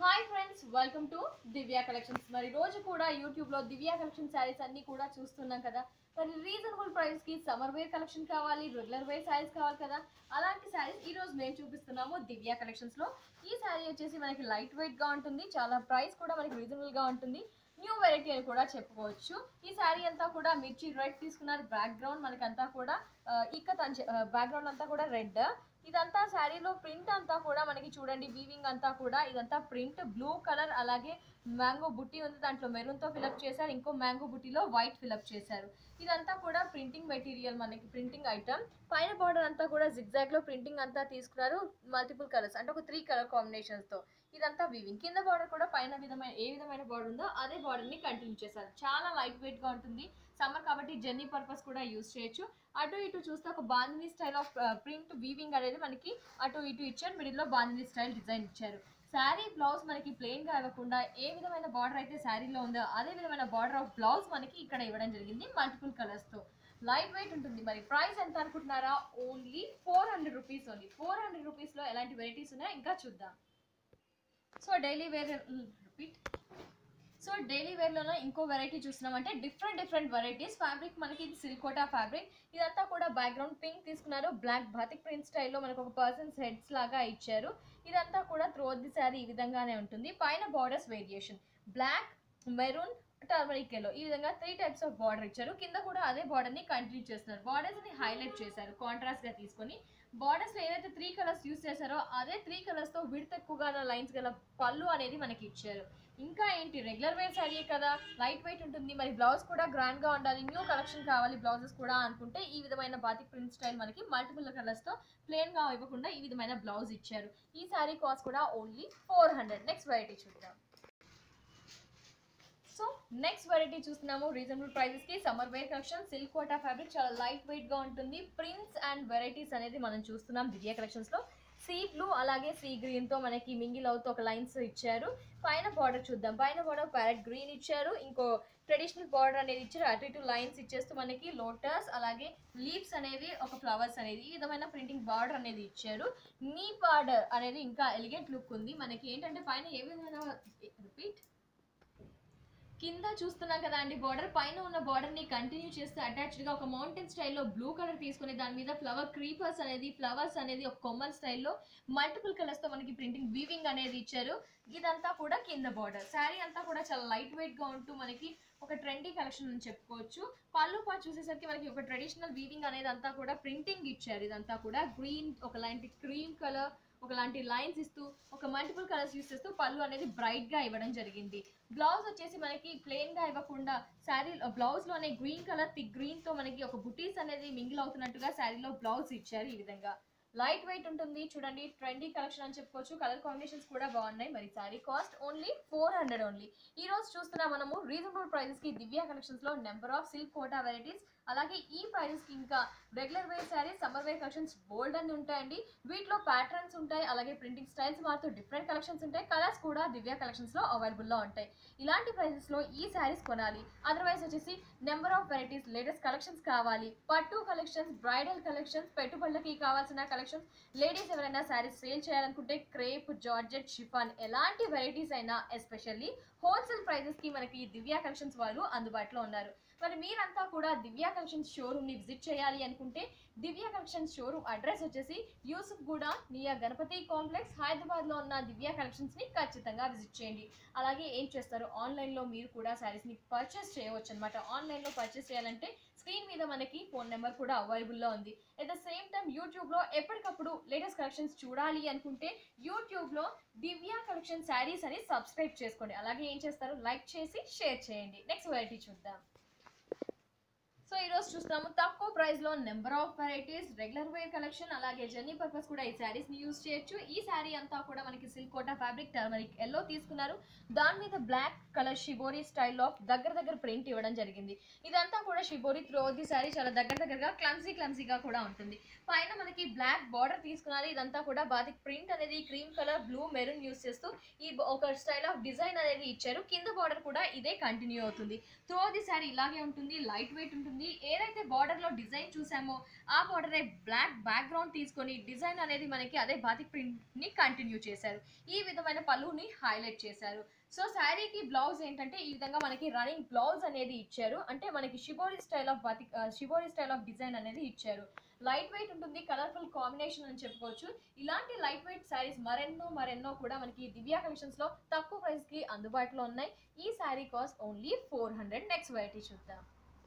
Hi friends welcome to Divya collections. మరి రోజు కూడా యూట్యూబ్లో దివ్య కలెక్షన్ శారీస్ అన్నీ కూడా చూస్తున్నాం కదా. మరి రీజనబుల్ ప్రైస్కి సమ్మర్ వేర్ కలెక్షన్ కావాలి రెగ్యులర్ వేర్ శారీస్ కావాలి కదా. అలాంటి శారీస్ ఈరోజు మేము చూపిస్తున్నాము దివ్య కలెక్షన్స్లో ఈ శారీ వచ్చేసి మనకి లైట్ వెయిట్గా ఉంటుంది. చాలా ప్రైస్ కూడా మనకి రీజనబుల్గా ఉంటుంది. న్యూ వెరైటీ అని కూడా చెప్పుకోవచ్చు. ఈ శారీ అంతా కూడా మిర్చి రెడ్ తీసుకున్నారు. బ్యాక్ గ్రౌండ్ కూడా ఇక్కడ ఇక్కత్ అని అంతా కూడా రెడ్ ఇదంతా శారీలో ప్రింట్ అంతా కూడా మనకి చూడండి వీవింగ్ అంతా కూడా. ఇదంతా ప్రింట్ బ్లూ కలర్ అలాగే మ్యాంగో బుట్టి ఉంది. దాంట్లో మెరూన్తో ఫిలప్ చేశారు. ఇంకో మ్యాంగో బుట్టిలో వైట్ ఫిలప్ చేశారు. ఇదంతా కూడా ప్రింటింగ్ మెటీరియల్ మనకి ప్రింటింగ్ ఐటమ్ పైన బార్డర్ అంతా కూడా జిగ్జాగ్లో లో ప్రింటింగ్ అంతా తీసుకున్నారు. మల్టిపుల్ కలర్స్ అంటే ఒక త్రీ కలర్ కాంబినేషన్స్తో ఇదంతా వీవింగ్ కింద బార్డర్ కూడా పైన విధమైన ఏ విధమైన బార్డర్ ఉందో అదే బార్డర్ని కంటిన్యూ చేశారు. చాలా లైట్ వెయిట్గా ఉంటుంది. సమ్మర్ కాబట్టి జర్నీ పర్పస్ కూడా యూస్ చేయొచ్చు. అటు ఇటు చూస్తే ఒక bandhani style of print weaving అనేది మనకి అటు ఇటు ఇచ్చారు. మిడిల్లో స్టైల్ డిజైన్ ఇచ్చారు. శారీ బ్లౌజ్ మనకి ప్లెయిన్గా ఇవ్వకుండా ఏ విధమైన బార్డర్ అయితే శారీలో ఉందో అదే విధమైన బార్డర్ ఆఫ్ బ్లౌజ్ మనకి ఇక్కడ ఇవ్వడం జరిగింది మల్టిపుల్ కలర్స్తో. లైట్ వెయిట్ ఉంటుంది మరి. ప్రైస్ ఎంత అనుకుంటున్నారా? Only four hundred rupees only four hundred రూపీస్లో ఎలాంటి వెరైటీస్ ఉన్నాయో ఇంకా చూద్దాం. So daily wear repeat so daily వేర్లోనే ఇంకో వెరైటీ చూస్తున్నామంటే డిఫరెంట్ డిఫరెంట్ వెరైటీస్ ఫ్యాబ్రిక్ మనకి ఇది సిల్కోటా ఫ్యాబ్రిక్ ఇదంతా కూడా బ్యాక్గ్రౌండ్ పింక్ తీసుకున్నారు. బ్లాక్ బాతిక్ ప్రింట్ స్టైల్లో మనకు ఒక పర్సన్స్ హెడ్స్ లాగా ఇచ్చారు. ఇదంతా కూడా త్రో ది శారీ ఈ విధంగానే ఉంటుంది. పైన borders variation black maroon turmeric yellow ఈ విధంగా త్రీ టైప్స్ ఆఫ్ బార్డర్ ఇచ్చారు. కింద కూడా అదే బార్డర్ని కంటిన్యూ చేస్తున్నారు. బార్డర్స్ని హైలైట్ చేశారు. కాంట్రాస్ట్గా తీసుకొని. బార్డర్స్లో ఏదైతే త్రీ కలర్స్ యూస్ చేశారో అదే త్రీ కలర్స్తో విడత ఎక్కువగా లైన్స్ గల పళ్ళు అనేది మనకి ఇచ్చారు. ఇంకా ఏంటి? రెగ్యులర్ వేర్ శారీ కదా? లైట్ వెయిట్ ఉంటుంది. మరి బ్లౌజ్ కూడా గ్రాండ్గా ఉండాలి. న్యూ కలెక్షన్ కావాలి బ్లౌజెస్ కూడా అనుకుంటే ఈ విధమైన బాతిక్ ప్రింట్ స్టైల్ మనకి మల్టిపుల్ కలర్స్తో ప్లేన్గా ఇవ్వకుండా ఈ విధమైన బ్లౌజ్ ఇచ్చారు. ఈ శారీ కాస్ట్ కూడా only four hundred next variety చూద్దాం. సో నెక్స్ట్ వెరైటీ చూస్తున్నాము. Reasonable ప్రైజెస్కి summer wear collection silk Kota fabric చాలా లైట్ వెయిట్గా ఉంటుంది. ప్రింట్స్ అండ్ వెరైటీస్ అనేది మనం చూస్తున్నాం దివ్య కలెక్షన్స్లో సీ బ్లూ అలాగే సీ గ్రీన్తో మనకి మింగిల్ అవుతూ ఒక లైన్స్ ఇచ్చారు. పైన బార్డర్ చూద్దాం. పైన బార్డర్ ప్యారెట్ గ్రీన్ ఇచ్చారు. ఇంకో ట్రెడిషనల్ బార్డర్ అనేది ఇచ్చారు. అటు ఇటు లైన్స్ ఇచ్చేస్తూ మనకి లోటస్ అలాగే లీవ్స్ అనేవి ఒక ఫ్లవర్స్ అనేది ఈ విధమైన ప్రింటింగ్ బార్డర్ అనేది ఇచ్చారు. నీ బార్డర్ అనేది ఇంకా ఎలిగెంట్ లుక్ ఉంది. మనకి ఏంటంటే పైన ఏ విధమైన రిపీట్ కింద చూస్తున్నాం కదా అండి బార్డర్ పైన ఉన్న బార్డర్ని కంటిన్యూ చేస్తే అటాచ్డ్గా ఒక మౌంటైన్ స్టైల్లో బ్లూ కలర్ తీసుకుని దాని మీద ఫ్లవర్ క్రీపర్స్ అనేది ఫ్లవర్స్ అనేది ఒక కొమ్మల్ స్టైల్లో మల్టిపుల్ కలర్స్తో మనకి ప్రింటింగ్ వీవింగ్ అనేది ఇచ్చారు. ఇదంతా కూడా కింద బార్డర్ శారీ అంతా కూడా చాలా లైట్ వెయిట్గా ఉంటూ మనకి ఒక ట్రెండీ కలెక్షన్ అని చెప్పుకోవచ్చు. పళ్ళు పాటు చూసేసరికి మనకి ఒక ట్రెడిషనల్ వీవింగ్ అనేది అంతా కూడా ప్రింటింగ్ ఇచ్చారు. ఇదంతా కూడా గ్రీన్ ఒకలాంటి క్రీమ్ కలర్ ఒకలాంటి లైన్స్ ఇస్తూ ఒక మల్టిపుల్ కలర్స్ యూస్ చేస్తూ పళ్ళు అనేది బ్రైట్గా ఇవ్వడం జరిగింది. బ్లౌజ్ వచ్చేసి మనకి ప్లెయిన్గా ఇవ్వకుండా శారీ బ్లౌజ్లోనే గ్రీన్ కలర్ థిక్ గ్రీన్తో మనకి ఒక బుటీస్ అనేది మింగిల్ అవుతున్నట్టుగా శారీలో బ్లౌజ్ ఇచ్చారు ఈ విధంగా. లైట్ వెయిట్ ఉంటుంది. చూడండి ట్రెండీ కలెక్షన్ అని చెప్పుకోవచ్చు. కలర్ కాంబినేషన్స్ కూడా బాగున్నాయి. మరి sari cost only four hundred only ఈ రోజు చూస్తున్నా మనము రీజనబుల్ ప్రైజెస్కి దివ్య కలెక్షన్స్లో number of silk Kota varieties అలాగే ఈ ప్రైజెస్కి ఇంకా regular wear saris summer wear collections బోల్డ్ అని ఉంటాయండి. వీటిలో ప్యాటర్న్స్ ఉంటాయి. అలాగే ప్రింటింగ్ స్టైల్స్ మాత్రం డిఫరెంట్ కలెక్షన్స్ ఉంటాయి. కలర్స్ కూడా దివ్య కలెక్షన్స్లో అవైలబుల్లో ఉంటాయి. ఇలాంటి ప్రైజెస్లో ఈ శారీస్ కొనాలి. అదర్వైజ్ వచ్చేసి number of varieties latest collections కావాలి. పట్టు కలెక్షన్స్ బ్రైడల్ కలెక్షన్స్ పెట్టుబడులకి కావాల్సిన కలెక్షన్స్ లేడీస్ ఎవరైనా శారీస్ సేల్ చేయాలనుకుంటే క్రేప్ జార్జెట్ షిఫాన్ ఎలాంటి వెరైటీస్ అయినా ఎస్పెషల్లీ హోల్సేల్ ప్రైజెస్కి మనకి దివ్య కలెక్షన్స్ వాళ్ళు అందుబాటులో ఉన్నారు. మరి మీరంతా కూడా దివ్య కలెక్షన్స్ షోరూమ్ని విజిట్ చేయాలి అనుకుంటే దివ్య కలెక్షన్స్ షోరూమ్ అడ్రస్ వచ్చేసి యూసుఫ్ గూడ నియా గణపతి కాంప్లెక్స్. హైదరాబాద్లో ఉన్న దివ్య కలెక్షన్స్ని ఖచ్చితంగా విజిట్ చేయండి. అలాగే ఏం చేస్తారు? ఆన్లైన్లో మీరు కూడా శారీస్ని పర్చేస్ చేయవచ్చు అనమాట ఆన్లైన్లో పర్చేస్ చేయాలంటే స్క్రీన్ మీద మనకి ఫోన్ నెంబర్ కూడా అవైలబుల్లో ఉంది. అట్ ద సేమ్ టైం యూట్యూబ్లో ఎప్పటికప్పుడు లేటెస్ట్ కలెక్షన్స్ చూడాలి అనుకుంటే యూట్యూబ్లో దివ్య కలెక్షన్ శారీస్ అని సబ్స్క్రైబ్ చేసుకోండి. అలాగే ఏం చేస్తారు? లైక్ చేసి షేర్ చేయండి. నెక్స్ట్ వెరైటీ చూద్దాం. వీడియోస్ చూస్తాము తక్కువ ప్రైస్లో number of varieties regular wear collection అలాగే జర్నీ పర్పస్ కూడా ఈ శారీస్ని యూజ్ చేయొచ్చు. ఈ శారీ అంతా కూడా మనకి silk Kota fabric turmeric yellow తీసుకున్నారు. దాని మీద black colour shibori style of దగ్గర దగ్గర ప్రింట్ ఇవ్వడం జరిగింది. ఇదంతా కూడా షిబోరి త్రో ది శారీ చాలా దగ్గర దగ్గరగా క్లమ్సీ క్లమ్సీగా కూడా ఉంటుంది. పైన మనకి బ్లాక్ బార్డర్ తీసుకున్నారు. ఇదంతా కూడా బాతిక్ ప్రింట్ అనేది cream colour blue maroon use చేస్తూ ఈ ఒక స్టైల్ ఆఫ్ డిజైన్ అనేది ఇచ్చారు. కింద బార్డర్ కూడా ఇదే కంటిన్యూ అవుతుంది. త్రో ది శారీ ఇలాగే ఉంటుంది. లైట్ వెయిట్ ఉంటుంది. ఏదైతే బార్డర్లో డిజైన్ చూసామో ఆ బార్డర్ బ్లాక్ బ్యాక్గ్రౌండ్ తీసుకొని డిజైన్ అనేది మనకి అదే బాతిక్ ప్రింట్ని కంటిన్యూ చేశారు. ఈ విధమైన పళ్ళుని హైలైట్ చేశారు. సో శారీకి బ్లౌజ్ ఏంటంటే ఈ విధంగా మనకి రన్నింగ్ బ్లౌజ్ అనేది ఇచ్చారు. అంటే మనకి షిబోరి స్టైల్ ఆఫ్ బతి షిబోరి స్టైల్ ఆఫ్ డిజైన్ అనేది ఇచ్చారు. లైట్ వెయిట్ ఉంటుంది కలర్ఫుల్ కాంబినేషన్ అని చెప్పుకోవచ్చు. ఇలాంటి లైట్ వెయిట్ శారీస్ మరెన్నో మరెన్నో కూడా మనకి దివ్యా కలెక్షన్స్లో తక్కువ ప్రైస్కి అందుబాటులో ఉన్నాయి. ఈ sari cost only four hundred next variety చూద్దాం.